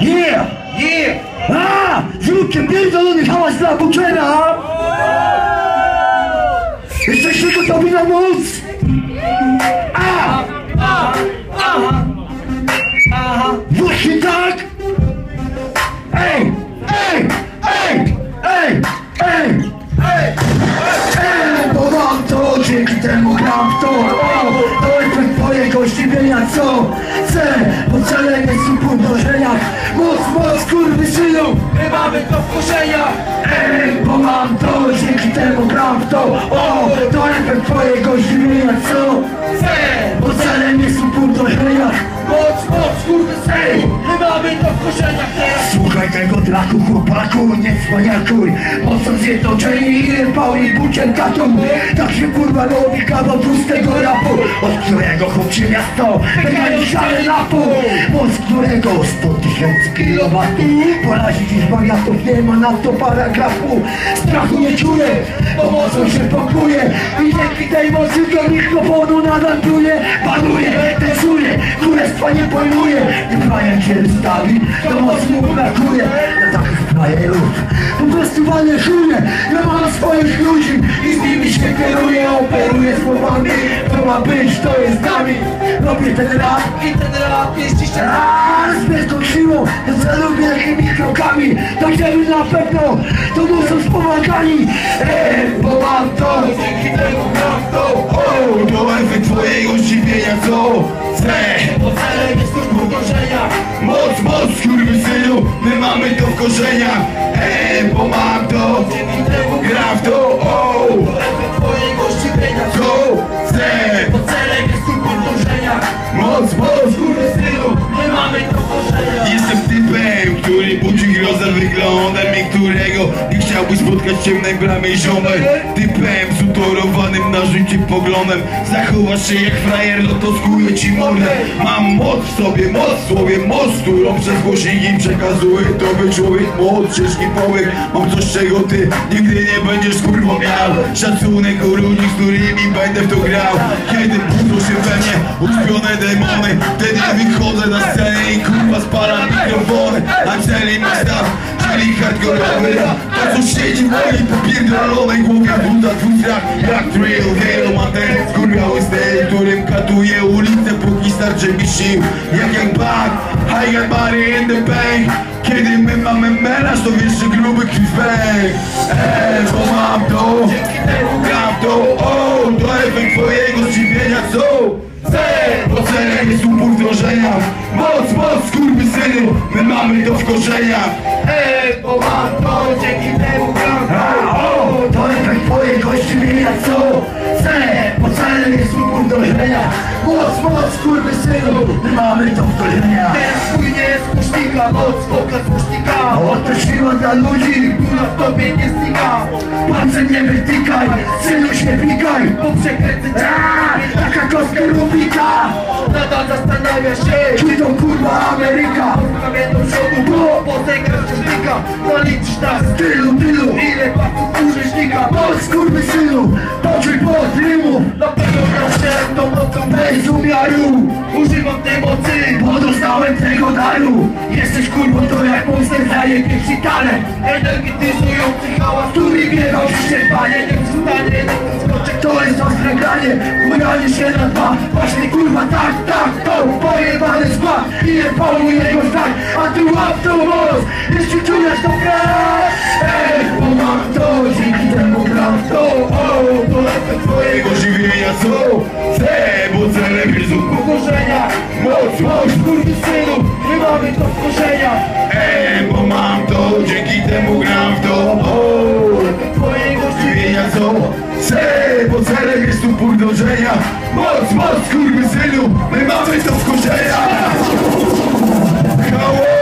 Yeah! Yeah! A! Zróbcie pierdolony hałas dla Butchera! Jesteście gotowi na moc? A! Aha! Aha! Właśnie tak! Ej! Ej! Ej! Ej! Ej! Ej! Ej! Bo mam to, dzięki temu gram w to O! To efekt twojego zdziwienia, co? Bo celem jest w dążeniach Moc, moc, kurwysynu! My mamy to wkurzenia! Ej, bo mam to, dzięki temu gram w to O, to efekt twojego zdziwienia, co? Bo celem jest w dążeniach Moc, kurwysynu! My mamy to wkurzenia teraz! Słuchaj tego draku, chłopaku, nie cwaniakuj. Mocno zjednoczeni i rypał i buciem katun Tak się kurwa robi kawał tłustego rapu. Od którego chłopczy miasto mechaniczny na pół. Moc którego 100 tysięcy kilowatów Porazi dziś wariatów, nie ma na to paragrafu. Strachu nie czuję, bo mocą się pokuje I dzięki tej mocy do mikrofonu nadal pluje Panuje, królestwa nie pojmuje Gdy frajer się wystawi, to moc mu brakuje. Na takich frajerów po prostu walę czuje Ja mam swoich ludzi i z nimi się kieruję Operuję słowami, to ma być, to jest nami. Robię ten rap I ten rap jest dziś ten Raz tą siłą, za wielkimi krokami. Tak żeby na pewno to muszą wspomagani. Ej, bo mam to, dzięki temu w to. O, to efekt twojego zdziwienia, co? Bo celem jest tuż podążenia! Moc, moc, synu, my mamy to w korzeniach Ej, bo mam to temu Gram w to, o, To efekt twojego zdziwienia! co? Chcę celem jest tuż podążenia! Moc, moc, Kurwysynu! My mamy to wkurzenia! Jestem typem, który budzi grozę wyglądem I którego nie chciałby spotkać w ciemnej bramie ziomek Typem utorowanym na życie poglądem. Zachowasz się jak frajer, no to skuje ci mordę. Mam moc w sobie, moc w słowie, moc Którą przez głośniki przekazuję. Tobie człowiek, moc, ciężki połyk Mam coś czego ty nigdy nie będziesz kurwo miał. Szacunek u ludzi, z którymi będę w to grał. Kiedy budzą się we mnie uśpione demony Wtedy wychodzę na scenę i kurwa spalam mikrofony A celi ma staw, czyli hardkorowy rap To co siedzi w mojej popierdolonej głowie Buda twój strach jak drill Wielu ma ten skurwiały styl Którym katuje ulicę póki starczy mi sił. Jak jak bug, high and body in the bank. Kiedy my mamy melanż to że gruby bang Eee, bo mam to, gram to O, to efekt twojego zdziwienia, co? Chcę, bo celem jest upór wdrożenia Moc, mamy to w korzeniach Ej, bo mam to dzięki temu to! o, to efekt twojego zdziwienia, co? Chcę, bo celem jest upór dążenia Moc, moc, kurwysynu, my mamy to w korzeniach Teraz płynie z pusznika, moc pokaz pusznika. A oto siła dla ludzi Która w tobie nie znika. Palce nie wytykaj, synu się pikaj Bo przekręcę cię Taka kostka Rubika Nadal zastanawia się Czy to kurwa Ameryka. Do przodu, bo po zegar czyżnika Zaliczysz nas Tylu, tylu. Ile pasów urzędnika Moc kurwysynu, poczuj pod rymu. Na pewno się tą mocą Bez umiaru, Używam tej mocy bo dostałem tego daru. Jesteś kurwą to jak monster daje pierwszy talent. Energetyzujący hałas Który wiewał w się na dwa. Właśnie kurwa tak, tak, to pojebany skład Ile polu jego zdań, a tu łap tą moc. Jeśli czujesz to grać upór dążenia Moc, moc, synu, my mamy to w korzeniach Hałas!